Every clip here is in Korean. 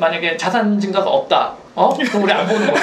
만약에 자산 증가가 없다. 어? 그럼 우리 안 보는 거야.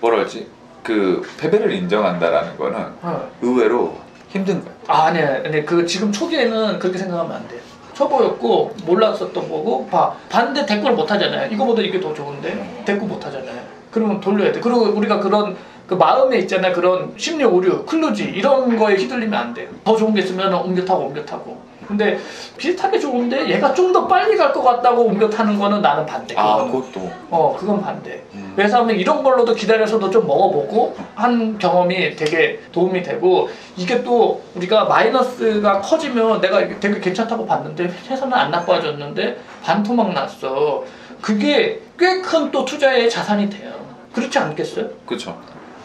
뭐라 그러지? 그 패배를 인정한다라는 거는 어. 의외로 힘든 거야. 아, 아니야. 근데 그 지금 초기에는 그렇게 생각하면 안 돼. 초보였고 몰랐었던 거고 봐 반대 대꾸를 못 하잖아요. 이거보다 이게 더 좋은데 대꾸 못 하잖아요. 그러면 돌려야 돼. 그리고 우리가 그런 그 마음에 있잖아요. 그런 심리 오류, 클루지 이런 거에 휘둘리면 안 돼요. 더 좋은 게 있으면 옮겨 타고 옮겨 타고. 근데 비슷하게 좋은데 얘가 좀 더 빨리 갈 것 같다고 옮겨 타는 거는 나는 반대. 아. 그것도. 어, 그건 반대. 음. 왜냐하면 이런 걸로도 기다려서도 좀 먹어보고 한 경험이 되게 도움이 되고 이게 또 우리가 마이너스가 커지면 내가 되게 괜찮다고 봤는데 회사는 안 나빠졌는데 반토막 났어. 그게 꽤 큰 또 투자의 자산이 돼요. 그렇지 않겠어요? 그쵸.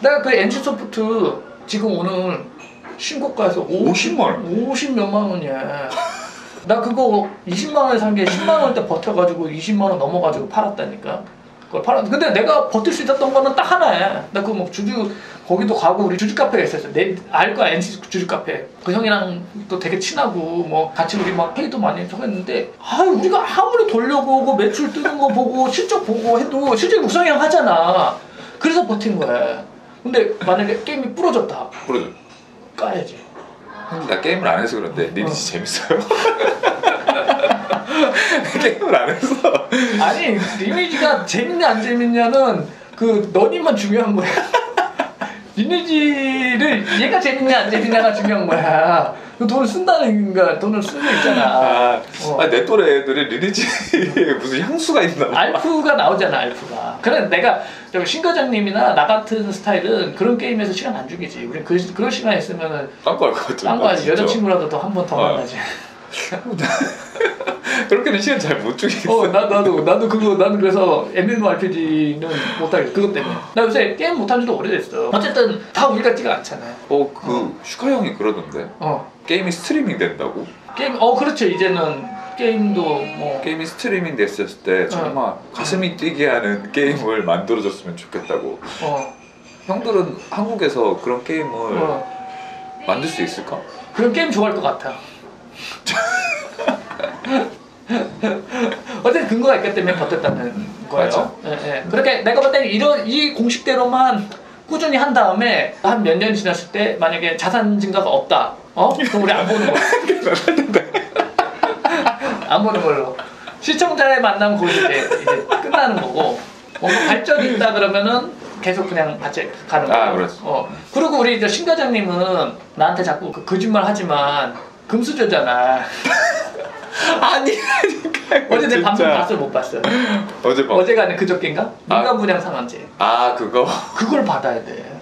내가 그 NC소프트 지금 오늘 신고가에서 50만 원. 50 몇만 원이야. 나 그거 20만 원에 산 게 10만 원대 버텨가지고 20만 원 넘어가지고 팔았다니까. 그걸 팔았. 근데 내가 버틸 수 있었던 거는 딱 하나야. 나 그 뭐 주주 거기도 가고 우리 주주 카페가 있었어. 내알 거야 NC 주주 카페. 그 형이랑 또 되게 친하고 뭐 같이 우리 막 회의도 많이 했는데 아 우리가 아무리 돌려보고 매출 뜨는 거 보고 실적 보고 해도 실제 우상향 하잖아. 그래서 버틴 거야. 근데 만약에 게임이 부러졌다. 부러져. 까야지. 나 게임을 안 해서 그런데 어. 리니지 재밌어요. 게임을 안 해서. 아니 리니지가 재밌냐 안 재밌냐는 그 너님만 중요한 거야. 리니지를 얘가 재밌냐 안 재밌냐가 중요한 거야. 그 돈을 쓴다는 거 돈을 쓰고 있잖아. 아, 어. 아, 내 또래 애들이 리니지에 무슨 향수가 있나 봐. 알프가 나오잖아 알프가. 그래 내가 저기 신 과장님이나 나 같은 스타일은 그런 게임에서 시간 안 죽이지. 우리 그 그런 시간 있으면은 딴거 할것 같아. 딴거 하지 여자친구라도 더 한 번더 어. 만나지. 그렇게는 시간 잘 못 죽이겠어. 어, 나, 나도, 나도 그거, 나는 그래서 MMORPG는 못하겠어. 그것 때문에. 나 요새 게임 못한 지도 오래됐어. 어쨌든 다 우리 같지가 않잖아요. 어, 그 슈카 형이 그러던데. 어. 게임이 스트리밍 된다고? 게임, 어, 그렇죠. 이제는 게임도 뭐. 게임이 스트리밍 됐을 때 정말 가슴이 뛰게 하는 게임을 만들어줬으면 좋겠다고. 어, 형들은 한국에서 그런 게임을 어. 만들 수 있을까? 그런 게임 좋아할 것 같아. 어쨌든 근거가 있기 때문에 버텼다는 거예요. 예, 예. 그렇게 내가 볼 때는 이런, 이 공식대로만 꾸준히 한 다음에 한 몇 년 지났을 때 만약에 자산 증가가 없다. 어? 그럼 우리 안 보는 거야. 안 보는 걸로. 시청자의 만남 거기서 이제, 이제 끝나는 거고 뭔가 발전이 있다 그러면은 계속 그냥 같이 가는. 아, 그렇지. 어. 그리고 우리 이제 신 과장님은 나한테 자꾸 그 거짓말 하지만 금수저잖아. 아니라니까. 어제 내 방송 봤어 못 봤어? 어제 뭐? 어제가 아니라 그저께인가? 민간 분양 상한제. 아 그거. 그걸 받아야 돼.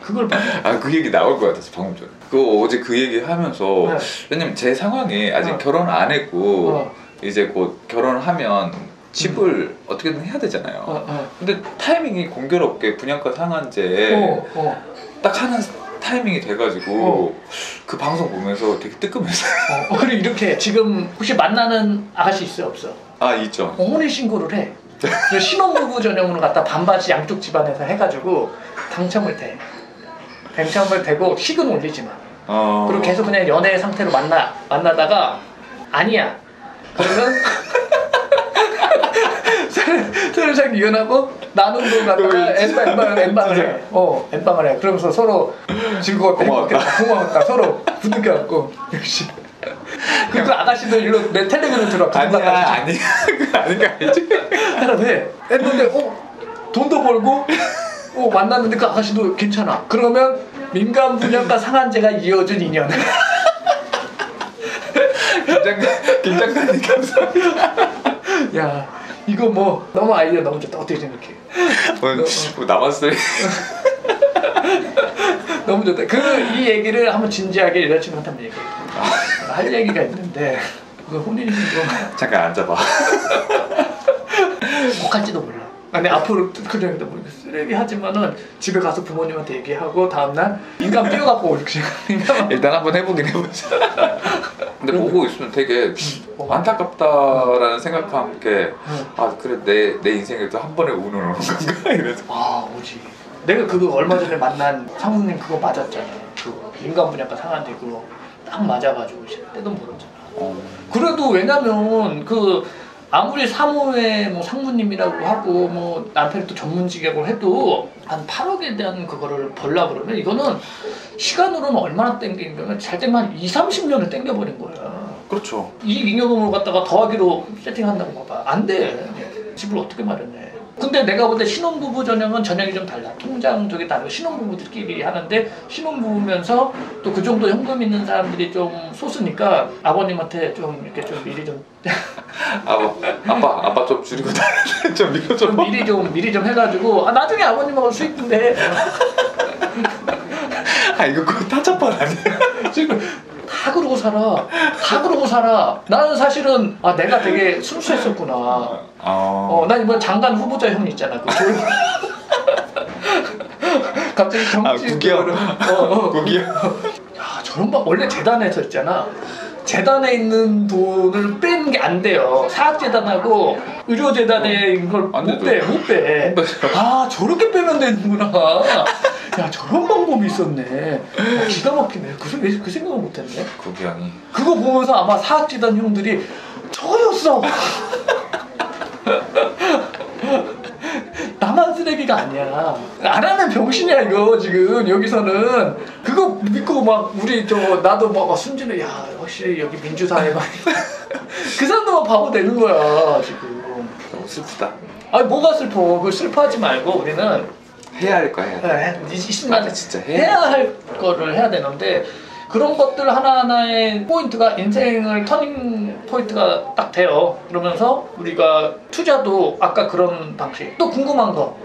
그걸 받아. 아그 얘기 나올 것 같았어 방금 전에. 그 어제 그 얘기 하면서 네. 왜냐면 제 상황이 아직 어. 결혼 안 했고 어. 이제 곧 결혼하면 집을 어떻게든 해야 되잖아요. 어, 어. 근데 타이밍이 공교롭게 분양가 상한제 어, 어, 딱 하는 타이밍이 돼가지고 그 방송 보면서 되게 뜨끔했어요. 어. 그리고 이렇게 지금 혹시 만나는 아가씨 있어 없어? 아 있죠. 혼인 신고를 해. 신혼부부 전용으로 갖다 반바지 양쪽 집안에서 해가지고 당첨을 대. 당첨을 대고 식은 올리지 마. 어. 그리고 계속 그냥 연애 상태로 만나 만나다가 아니야. 그러면 서로상 이혼하고 나눈 돈 갖다가 엠방 엠방 엠방을 해. 어 엠방을 해. 그러면서 서로 즐거웠다 고마웠다. 고마웠다 서로 부둥켜갖고 역시. 그리고 아가씨들 일로 내 텔레그램 들어 아니야 아니야 그거 아닌 거 알지? 해. 했는데 어 돈도 벌고 어 만났는데 그 아가씨도 괜찮아. 그러면 민간 분양가 상한제가 이어진 인연. 긴장 긴장되니 감사합니다. 야 이거 뭐 너무 아이디어 너무 좋다. 어떻게 생각해? 뭐, 뭐 남았어요. 너무 좋다. 그 이 얘기를 한번 진지하게 여자친구한테 한번 얘기해. 할 얘기가 있는데 그 혼인신고 잠깐 앉아봐. 꼭 할지도 몰라. 아니 앞으로 그냥 뭐 쓰레기 하지만은 집에 가서 부모님한테 얘기하고 다음날 인감 뛰어갖고 올지. 인감 일단 한번 해보긴 해보자. 근데 보고 있으면 되게 안타깝다라는 생각과 함께 아 그래 내 내 인생에도 한 번의 운은 오는 건가 이래서 아 오지. 내가 그거 얼마 전에 만난 상무님 그거 맞았잖아. 그 인간 분야가 상한데 그거 딱 맞아가지고 때도 모르잖아. 어. 그래도 왜냐면 그 아무리 사무회 뭐 상무님이라고 하고 뭐 남편이 또 전문직이라고 해도 한 8억에 대한 그거를 벌라 그러면 이거는 시간으로는 얼마나 땡기냐면 잘 때면 한 2, 30년을 땡겨버린 거야. 그렇죠. 이 잉여금을 갖다가 더하기로 세팅한다고 봐봐. 안 돼. 집을 어떻게 마련해. 근데 내가 볼 때 신혼부부 전형은 전형이 좀 달라. 통장 쪽이 다르고 신혼부부들끼리 하는데 신혼부부면서 또 그 정도 현금 있는 사람들이 좀 소수니까 아버님한테 좀 이렇게 좀 미리 좀, 아빠, 아빠, 아빠 좀 줄이고. 좀 밀어줘. 좀 미리 좀 미리 좀 해가지고 아 나중에 아버님하고 수익인데 아 이거 그거 타짜판 아니야? 지금 다 그러고 살아. 다 그러고 살아. 나는 사실은 아 내가 되게 순수했었구나. 어. 어, 난 이번 장관 후보자 형 있잖아. 그. 갑자기 아 정치 국기요. 그거를- 어, 어. 국기요. 야, 저런 방 원래 재단에서 있잖아. 재단에 있는 돈을 빼는 게 안 돼요. 사학재단하고 의료재단에 이걸 안 못. 빼, 못 빼. 아, 저렇게 빼면 되는구나. 야, 저런 방법이 있었네. 야, 기가 막히네. 그, 생- 그 생각을 못 했네. 국기형이. 그거 보면서 아마 사학재단 형들이 저였어. 나만 쓰레기가 아니야. 안 하면 병신이야 이거 지금 여기서는 그거 믿고 막 우리 저 나도 막 순진해 야 확실히 여기 민주사회 막그 사람도 막 바보 되는 거야 지금. 너무 슬프다. 아니 뭐가 슬퍼? 그 슬퍼하지 말고 우리는 해야 할 거야. 해야 돼. 네, 20만 맞아, 진짜 해야 해야 할 거를 해야 되는데 그런 것들 하나하나의 포인트가 인생을 터닝 포인트가 딱 돼요. 그러면서 우리가 투자도 아까 그런 방식 또 궁금한 거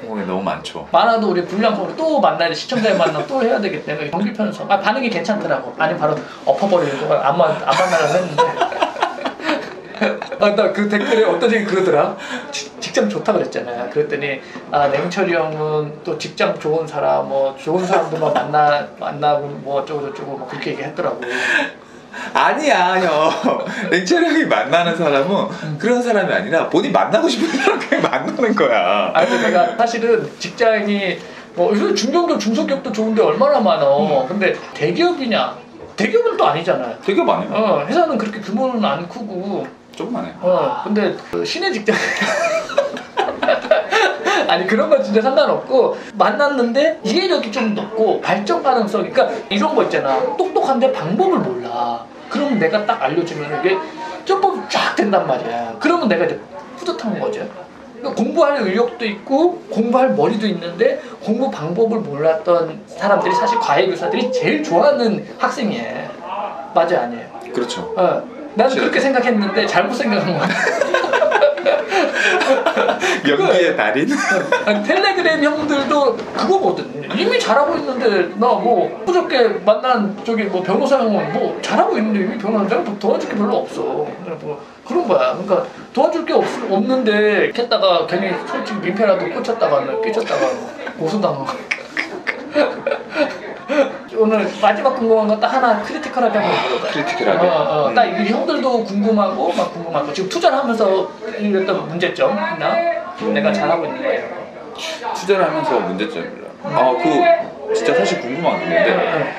공공이 너무 많죠. 많아도 우리 불량성으로 또 만나야 시청자의 만남 또 해야 되기 때문에 경기 편성 아 반응이 괜찮더라고 아니 바로 엎어버리는 거 안, 만, 안 만나려고 했는데 아, 나그 댓글에 어떤 분이 그러더라 지- 직장 좋다 그랬잖아요. 그랬더니 아 냉철이 형은 또 직장 좋은 사람 뭐 좋은 사람들만 만나 만나고 뭐 어쩌고 저쩌고 뭐 그렇게 얘기했더라고 아니야 형. 냉철이 형이 만나는 사람은 그런 사람이 아니라 본인 만나고 싶은 사람 그냥 만나는 거야. 아니 내가 사실은 직장이 뭐 요즘 중견기업 중소기업도 좋은데 얼마나 많어. 근데 대기업이냐? 대기업은 또 아니잖아요. 되게 많아요. 어, 회사는 그렇게 규모는 안 크고, 조금만 해요. 어, 근데 그 시내 직장. 아니 그런 건 진짜 상관없고 만났는데 이해력이 좀 높고 발전 가능성 그러니까 이런 거 있잖아 똑똑한데 방법을 몰라 그러면 내가 딱 알려주면 이게 점법이 쫙 된단 말이야 그러면 내가 이제 뿌듯한 거죠 그러니까 공부할 의욕도 있고 공부할 머리도 있는데 공부 방법을 몰랐던 사람들이 사실 과외 교사들이 제일 좋아하는 학생이에요 맞아요 아니에요 그렇죠. 어, 나는 그렇게 생각했는데 잘못 생각한 거야. 연기의 달인? 아니, 텔레그램 형들도 그거거든. 이미 잘하고 있는데 나 뭐 그저께 만난 저기 뭐 변호사 형은 뭐 잘하고 있는데 이미 변호사 내가 뭐 도와줄 게 별로 없어. 뭐 그런 거야. 그러니까 도와줄 게 없, 없는데 했다가 괜히 솔직히 민폐라도 꽂혔다가 끼쳤다가 고소당하고. 오늘 마지막 궁금한 거딱 하나 크리티컬하게 한번 물어봐. 크리티컬하게. 어, 어, 음. 딱이 형들도 궁금하고 막 궁금하고 지금 투자를 하면서 일었던 문제점 나 내가 잘하고 있는 거예요. 투자를 하면서 문제점이라. 아, 그 진짜 사실 궁금한 게 있는데 네.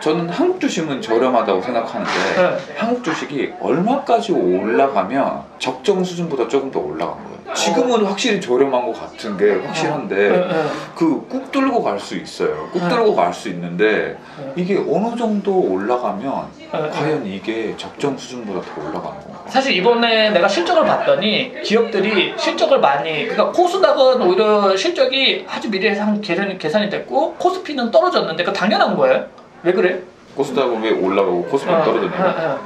저는 한국 주식은 저렴하다고 생각하는데 네. 한국 주식이 얼마까지 올라가면 적정 수준보다 조금 더 올라간 거예요. 지금은 확실히 저렴한 것 같은 게 확실한데 네. 그꾹 뚫고 갈 수 있어요. 꾹 네. 뚫고 갈 수 있는데 네. 이게 어느 정도 올라가면 네. 과연 이게 적정 수준보다 더 올라가는 건가? 사실 이번에 내가 실적을 봤더니 기업들이 실적을 많이 그러니까 코스닥은 오히려 실적이 아주 미래상 계산이, 계산이 됐고 코스피는 떨어졌는데 그 당연한 거예요. 왜 그래? 코스닥은 왜 올라가고 코스닥은 어, 떨어졌냐?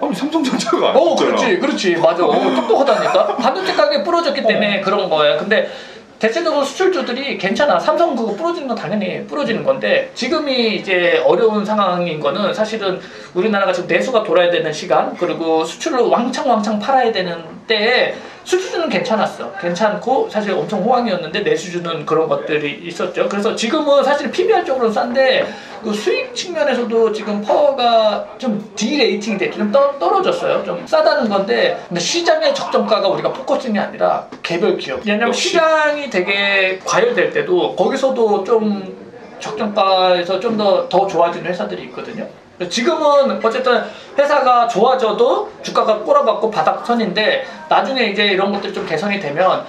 어, 어. 아니 삼성전자가 안 어. 그렇지, 그렇지, 맞아. 어, 똑똑하다니까. 반도체 가격이 부러졌기 때문에 그런 거예요. 근데 대체적으로 수출주들이 괜찮아. 삼성 그거 부러지는 건 당연히 부러지는 건데 지금이 이제 어려운 상황인 거는 사실은 우리나라가 지금 내수가 돌아야 되는 시간 그리고 수출을 왕창 왕창 팔아야 되는 때에 수출주는 괜찮았어. 괜찮고 사실 엄청 호황이었는데 내수주는 그런 것들이 있었죠. 그래서 지금은 사실 PBR 쪽으로는 싼데 그 수익 측면에서도 지금 파워가 좀 derating이 됐죠. 좀 떨, 떨어졌어요. 좀 싸다는 건데 근데 시장의 적정가가 우리가 focusing이 아니라 개별 기업. 왜냐면. 시장이 되게 과열될 때도 거기서도 좀 적정가에서 좀 더더 좋아지는 회사들이 있거든요. 지금은 어쨌든 회사가 좋아져도 주가가 꼬라박고 바닥선인데 나중에 이제 이런 것들이 좀 개선이 되면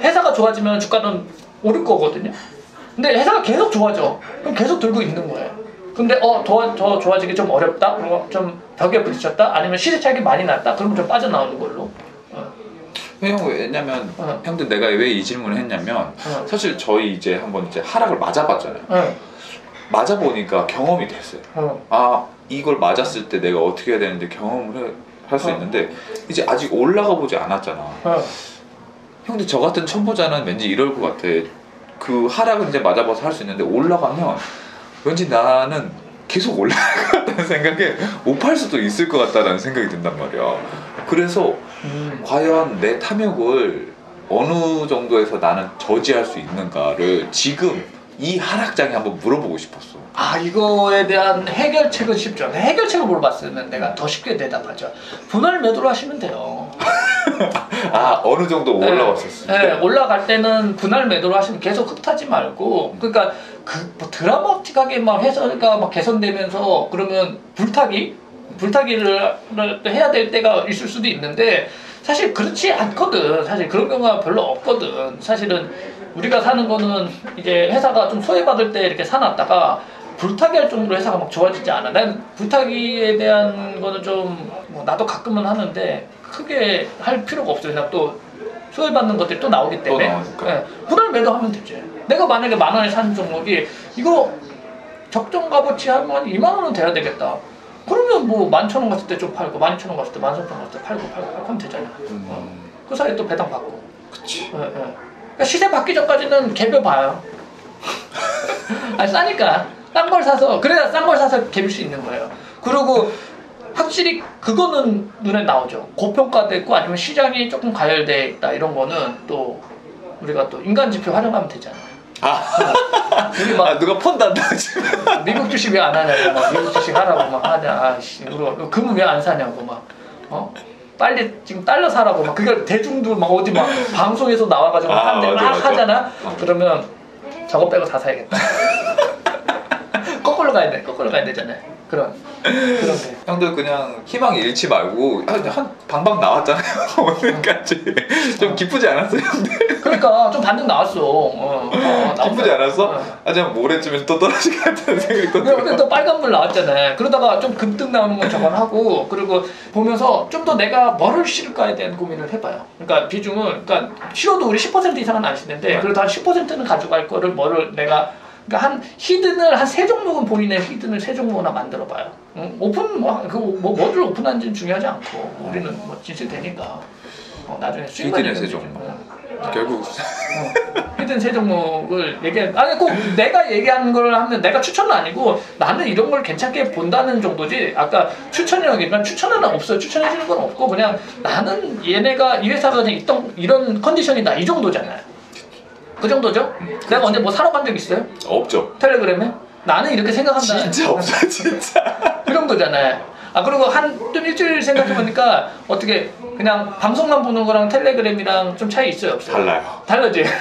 회사가 좋아지면 주가는 오를 거거든요. 근데 회사가 계속 좋아져. 그럼 계속 들고 있는 거예요. 근데 어, 더, 더 좋아지기 좀 어렵다? 좀 벽에 부딪혔다? 아니면 시세 차익이 많이 났다? 그러면 좀 빠져나오는 걸로. 어, 형 왜냐면 어. 형들 내가 왜 이 질문을 했냐면 어. 사실 저희 이제 한번 이제 하락을 맞아봤잖아요. 어, 맞아보니까 경험이 됐어요. 어, 아 이걸 맞았을 때 내가 어떻게 해야 되는데 경험을 할수 어. 있는데 이제 아직 올라가 보지 않았잖아. 어. 형들 저 같은 천보자는 왠지 이럴 것 같아. 그 하락은 이제 맞아봐서 할 수 있는데 올라가면 왠지 나는 계속 올라갈 것 같다는 생각에 못팔 수도 있을 것 같다는 생각이 든단 말이야. 그래서 음. 과연 내 탐욕을 어느 정도에서 나는 저지할 수 있는가를 지금 이 하락장에 한번 물어보고 싶었어. 아 이거에 대한 해결책은 쉽죠. 해결책을 물어봤으면 내가 더 쉽게 대답하죠. 분할 매도를 하시면 돼요. 아 어느 정도 올라왔었을 때. 네, 올라갈 때는 분할 매도를 하시면 계속 흩하지 말고 그러니까 그 뭐 드라마틱하게 막 회사가 막 개선되면서 그러면 불타기 불타기를 해야 될 때가 있을 수도 있는데 사실 그렇지 않거든. 사실 그런 경우가 별로 없거든. 사실은 우리가 사는 거는 이제 회사가 좀 소외받을 때 이렇게 사놨다가 불타기 할 정도로 회사가 막 좋아지지 않아. 난 불타기에 대한 거는 좀 뭐 나도 가끔은 하는데 크게 할 필요가 없어요. 그냥 또 소외받는 것들이 또 나오기 때문에 나오니까. 예, 분할 매도하면 되지. 내가 만약에 만 원에 산 종목이 이거 적정 값어치 하면 2만 원은 돼야 되겠다. 그러면 뭐 만천 원 갔을 때 좀 팔고 만 이천 원 갔을 때 만 삼천 원 갔을 때 팔고 팔고 하면 되잖아. 음, 그 사이에 또 배당 받고. 그치. 예, 예. 그러니까 시세 받기 전까지는 개별 봐요. 아 싸니까 싼 걸 사서 그래야 싼 걸 사서 개빌 수 있는 거예요. 그리고 확실히 그거는 눈에 나오죠. 고평가됐고 아니면 시장이 조금 가열돼 있다 이런 거는 또 우리가 또 인간 지표 활용하면 되잖아. 아, 우리 막 아 누가 펀드한다고 지금. 미국 주식 왜 안 하냐고 막 미국 주식 하라고 막 하냐 아씨 그리고 금은 왜 안 사냐고 막 어? 빨리 지금 달러 사라고 막 그걸 대중들 막 어디 막 방송에서 나와가지고 아, 맞아, 막. 하잖아 어. 그러면 저거 빼고 다 사야겠다 거꾸로 가야 돼 거꾸로 가야 되잖아요 그런 그런 게 형들 그냥 희망 잃지 말고 한, 한 방방 나왔잖아요 오늘까지 좀 기쁘지 않았어요 형들? 그러니까 좀 반등 나왔어 어, 어, 나왔어. 기쁘지 않았어? 어. 하지만 모레쯤엔 또 떨어질 것 같다는 생각이 또 근데 또 빨간불 나왔잖아요. 그러다가 좀 급등 나오는 건 저건 하고 그리고 보면서 좀 더 내가 뭐를 실을까에 대한 고민을 해봐요. 그러니까 비중을 그러니까 실어도 우리 10% 이상은 안 시는데 네. 그래도 한 10%는 가져갈 거를 뭐를 내가 그러니까 한 hidden을 한 세 종목은 본인의 hidden을 세 종목이나 만들어 봐요. 응? 오픈 뭐그 뭐 뭐를 오픈한지는 중요하지 않고 우리는 뭐 진실 되니까 어, 나중에 hidden의 세. 종목. 응. 결국 어, hidden 세 종목을 얘기해 아니 꼭 내가 얘기하는 걸 하면 내가 추천은 아니고 나는 이런 걸 괜찮게 본다는 정도지 아까 추천이라기만 추천은 없어요 추천해 주는 건 없고 그냥 나는 얘네가 이 회사가 있던 이런 컨디션이다 이 정도잖아요 그 정도죠? 내가 언제 뭐 사러 간 적 있어요? 없죠. 텔레그램에? 나는 이렇게 생각한다. 진짜 없어 진짜. 그 정도잖아요. 아 그리고 한 좀 일주일 생각해 보니까 어떻게 그냥 방송만 보는 거랑 텔레그램이랑 좀 차이 있어요 없어요? 달라요. 다르지.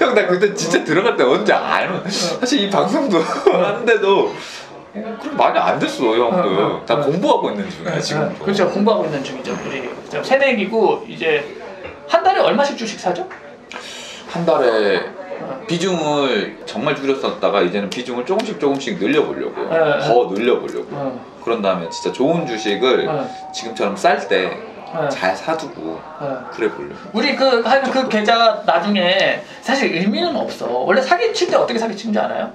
형 나 그때 진짜 들어갈 때 언제 안 사실 이 방송도 하는데도 그럼 많이 안 됐어 형들 어, 어, 다 어. 공부하고 있는 중이야 지금 그렇죠. 공부하고 있는 중이죠. 우리 새내기고 이제 한 달에 얼마씩 주식 사죠? 한 달에 어. 비중을 정말 줄였었다가 이제는 비중을 조금씩 조금씩 늘려보려고요 네, 더 늘려보려고 어, 그런 다음에 진짜 좋은 주식을 어, 지금처럼 쌀 때잘 어, 사두고 어. 그래 보려고 우리 그 하여간 그 계좌가 나중에 사실 의미는 없어. 원래 사기 칠 때 어떻게 사기 치는지 알아요?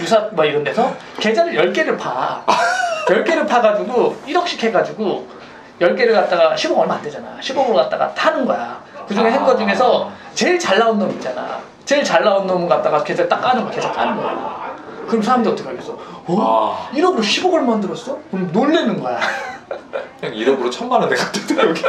유사 뭐 이런 데서 계좌를 10개를 파. 10개를 파가지고 1억씩 해가지고 10개를 갖다가 10억 얼마 안 되잖아. 10억으로 갖다가 타는 거야. 그 중에 한 거 중에서 제일 잘 나온 놈 있잖아. 제일 잘 나온 놈 갖다가 계좌 딱 까는 거야. 계좌 까는 거야. 그럼 사람들 어떻게 하겠어? 어? 아. 1억으로 10억을 만들었어? 그럼 놀래는 거야. 그냥 1억으로 천만 원 내가 뜯어오게.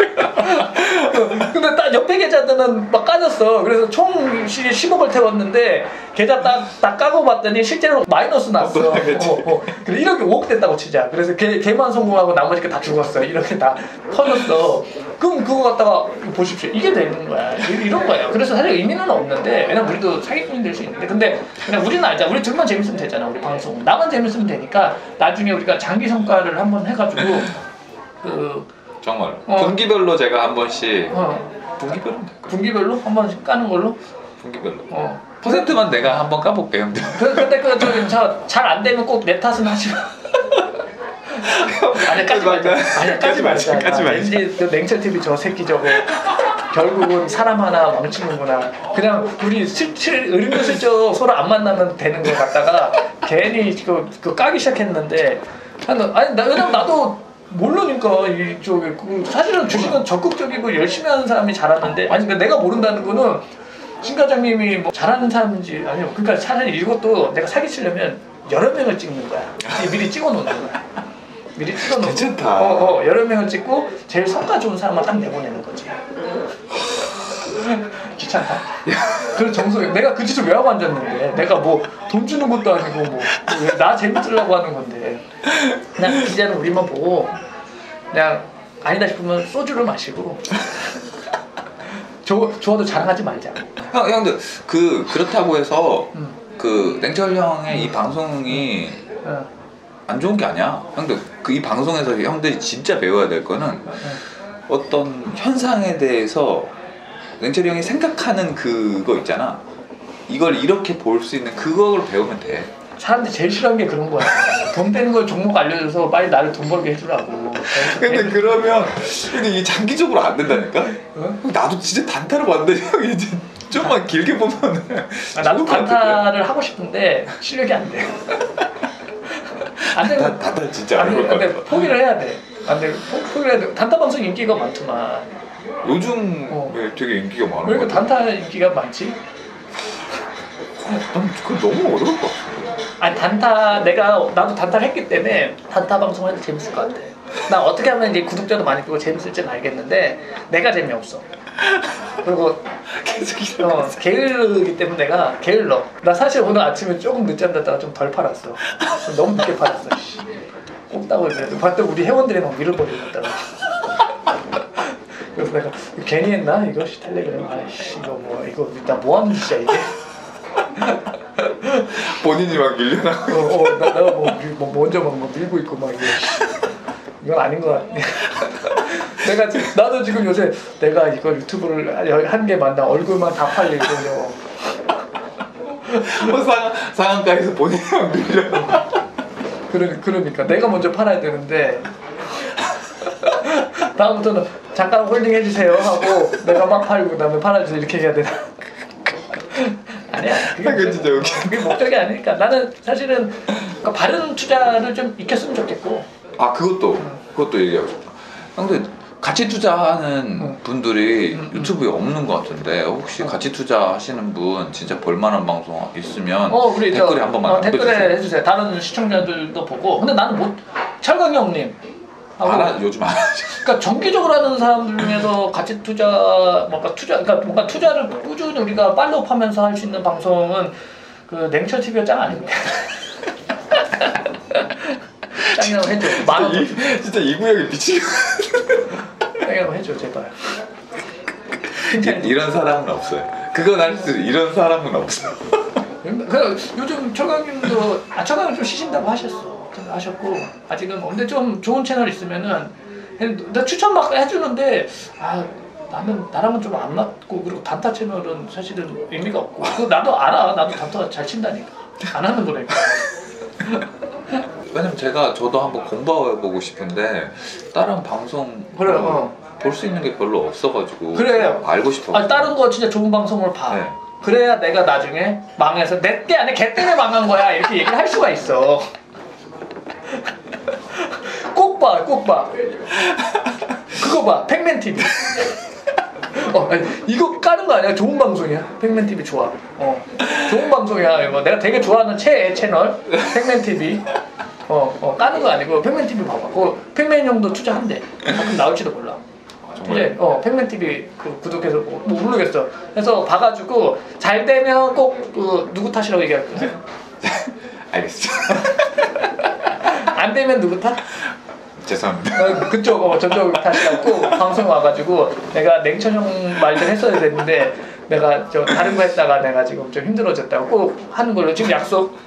근데 딱 옆에 계좌들은 막 까졌어. 그래서 총 10억을 태웠는데 계좌 딱, 딱 까고 봤더니 실제로 마이너스 났어. 어, 그치. 어. 그래 1억이 5억 됐다고 치자. 그래서 걔, 걔만 성공하고 나머지가 다 죽었어. 이렇게 다 터졌어. 그럼 그거 갖다가 보십시오. 이게 되는 거야. 이- 이런 거예요. 그래서 사실 의미는 없는데 왜냐면 우리도 사기꾼이 될 수 있는데 근데 그냥 우리는 알자. 우리 둘만 재밌으면 되잖아. 우리 방송. 나만 재밌으면 되니까 나중에 우리가 장기 성과를 한번 해가지고 그 정말. 어. 분기별로 제가 한 번씩 어, 분기별로 될까? 분기별로 한 번씩 까는 걸로 분기별로. 어. 퍼센트만 내가 한 번 까볼게요, 형들. 그, 근데 그 저기 저잘안 되면 꼭 내 탓은 하지 마. 아니 까지 말자. 아니 까지 말자. 까지 말자. 왠지 그 냉철 TV 저 새끼 저거 결국은 사람 하나 망치는구나. 그냥 우리 슬슬 은근슬쩍 서로 안 만나면 되는 거 같다가 괜히 그, 그 까기 시작했는데 아니 나 왜냐면 나도 모르니까 이쪽에. 그 사실은 주식은 적극적이고 열심히 하는 사람이 잘하는데 아니 그러니까 내가 모른다는 거는 신 과장님이 뭐 잘하는 사람인지 아니요 그러니까 차라리 이것도 내가 사기치려면 여러 명을 찍는 거야. 미리 찍어놓는 거야. 미리 찍어놓고. 괜찮다. 어, 어, 여러 명을 찍고 제일 성과 좋은 사람만 딱 내보내는 거지 귀찮다 그런 정서 내가 그 짓을 왜 하고 앉았는데 내가 뭐 돈 주는 것도 아니고 뭐 나 재밌으려고 하는 건데 그냥 기자는 우리만 보고 그냥 아니다 싶으면 소주를 마시고 좋 좋아도 자랑하지 말자 형, 형들 그 그렇다고 해서 음. 그 냉철 형의 이 방송이 어, 안 좋은 게 아니야. 형들 그 이 방송에서 형들이 진짜 배워야 될 거는 어. 어떤 현상에 대해서 냉철이 형이 생각하는 그거 있잖아. 이걸 이렇게 볼 수 있는 그걸 배우면 돼. 사람들이 제일 싫어하는 게 그런 거야 돈 빼는 걸 종목 알려줘서 빨리 나를 돈 벌게 해주라고 근데 그러면 근데 이게 장기적으로 안 된다니까? 어? 나도 진짜 단타로 봤는데 형 이제 좀만 길게 보면은 아, 나도. 단타를 하고 싶은데 실력이 안 돼. 안 단- 단타 진짜 안 돼. 어려울 것 근데. 포기를 해야 돼. 안 돼. 포, 포기를 해야 돼. 단타 방송 인기가 많더만. 요즘 어. 에 되게 인기가 많은 왜거 같아. 단타 인기가 많지? 난 그거 너무 어려울 것 같아. 아니 단타 내가 나도 단타를 했기 때문에 단타 방송을 해도 재밌을 것 같아. 나 어떻게 하면 이제 구독자도 많이 끌고 재밌을지는 알겠는데 내가 재미없어. 그리고 계속 어, 게을르기 때문에 내가 게을러. 나 사실 오늘 아침에 조금 늦잠 잤다가 좀 덜 팔았어. 좀 너무 늦게 팔았어. 씨. 꼽다고 그래도 봤더니 우리 회원들이 막 밀어버리고 있더라. 그래서 내가 괜히 했나 이거 씨, 텔레그램 아이씨 이거 뭐 이거 나뭐 하는 짓이야 이게. 본인이 막 밀려나고 어, 어 나, 내가 뭐, 밀- 뭐 먼저 막, 뭐 밀고 있고 막 이게. 씨. 이건 아닌 것 같네. 내가 지금 나도 지금 요새 내가 이거 유튜브를 한 게 맞나 얼굴만 다 팔리고 뭐 상한, 상한가에서 본인이 막 밀려나고 그러, 그러니까 내가 먼저 팔아야 되는데 다음부터는 잠깐 홀딩 해주세요 하고 내가 막 팔고 그다음에 팔아주세요. 이렇게 해야 되나? 아니야. 그게, 아, 그거 진짜 웃겨. 그게 목적이 아니니까. 나는 사실은 그러니까 바른 투자를 좀 익혔으면 좋겠고. 아 그것도 그것도 얘기하고 싶다. 형들 같이 투자하는 응. 분들이 응, 응. 유튜브에 없는 것 같은데 혹시 같이 투자하시는 분 진짜 볼만한 방송 있으면 어 저, 댓글에 한 번만 어, 댓글에 해주세요. 다른 시청자들도 보고. 근데 나는 못 철광이 형님 안 하, 요즘 안 하죠 그러니까 정기적으로 하는 사람들 중에서 가치 투자 뭔가 투자 그러니까 뭔가 투자를 꾸준히 우리가 팔로우하면서 할 수 있는 방송은 그 냉철 TV가 짱 아닙니까? 짱이라고 해줘. 만 이, 진짜 이 구역에 미치겠 짱이라고 해줘 제발. 이- 이런 사람은 없어요 그건 알수 이런 사람은 없어 그 요즘 철강님도 아 철강님 좀 쉬신다고 하셨어. 좀 하셨고 아직은 뭐, 근데 좀 좋은 채널 있으면은 나 추천 막 해주는데 아 나는 나랑은 좀 안 맞고 그리고 단타 채널은 사실은 의미가 없고. 나도 알아. 나도 단타 잘 친다니까. 안 하는 거라니까 왜냐면 제가 저도 한번 공부해보고 싶은데 다른 방송 그래 어. 볼수 있는 게 별로 없어가지고 그래요. 알고 싶어 아 다른 거 진짜 좋은 방송을 봐. 네. 그래야 내가 나중에 망해서 내 때 안에 걔 때문에 망한 거야. 이렇게 얘기를 할 수가 있어 꼭 봐, 꼭 봐. 그거 봐, 팩맨 TV. 어, 아니, 이거 까는 거 아니야? 좋은 방송이야. 팩맨 TV 좋아. 어, 좋은 방송이야. 이거 내가 되게 좋아하는 최애 채널 팩맨 TV. 어, 어, 까는 거 아니고 팩맨 TV 봐봐. 그 팩맨 형도 투자한대. 가끔 나올지도 몰라. 정말 이제 어 팩맨 TV 그 구독해서 뭐, 뭐 모르겠어. 그래서 봐가지고 잘 되면 꼭 그 누구 탓이라고 얘기할 거야. 알겠습니다. 안 되면 누구 탓? 죄송합니다. 어, 그쪽 어, 저쪽 탓이라고 꼭 방송 와가지고 내가 냉철 형 말들 했어야 됐는데 내가 저 다른 거 했다가 내가 지금 좀 힘들어졌다고 꼭 하는 걸로 지금 약속.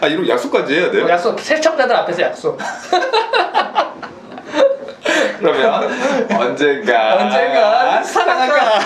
아 이런 약속까지 해야 돼요? 어, 약속 세청자들 앞에서 약속. 그러면 언젠가 언젠가 사랑할까?